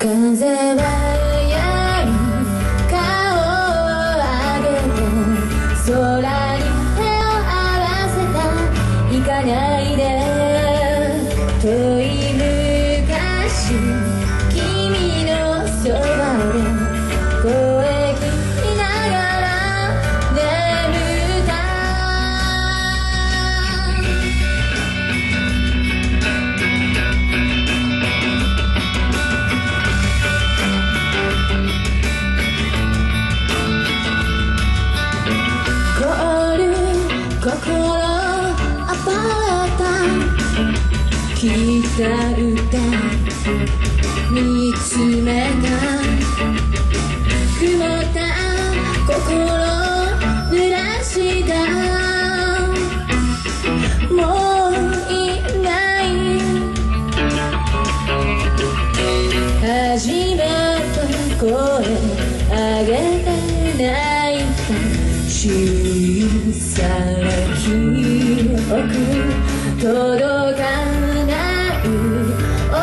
Cause everybody 聞いた歌見つめた曇った心濡らした。もういない初めて声上げて泣いた届かない想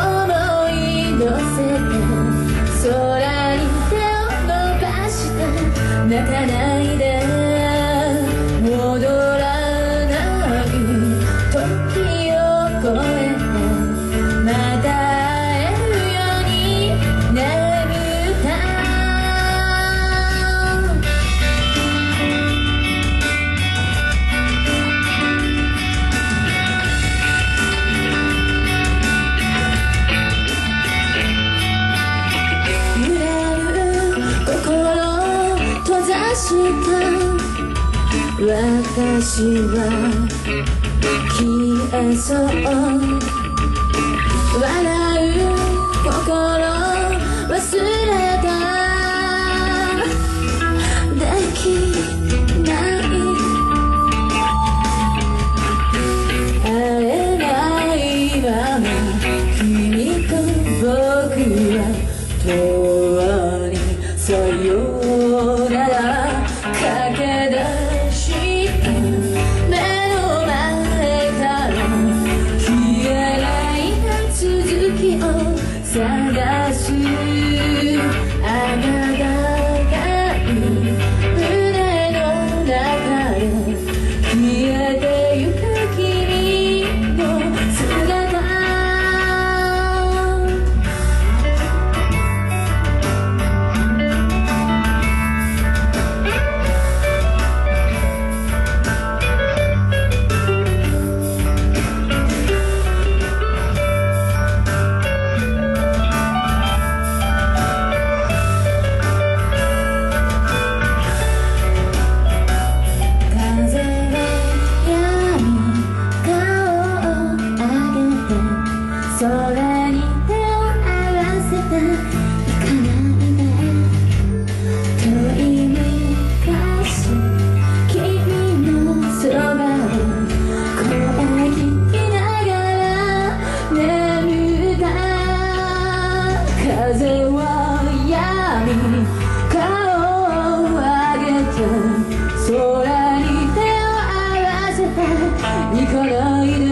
いのせて空に手を伸ばして泣かないでした私は消えそう。笑空に手を合わせてニコロイル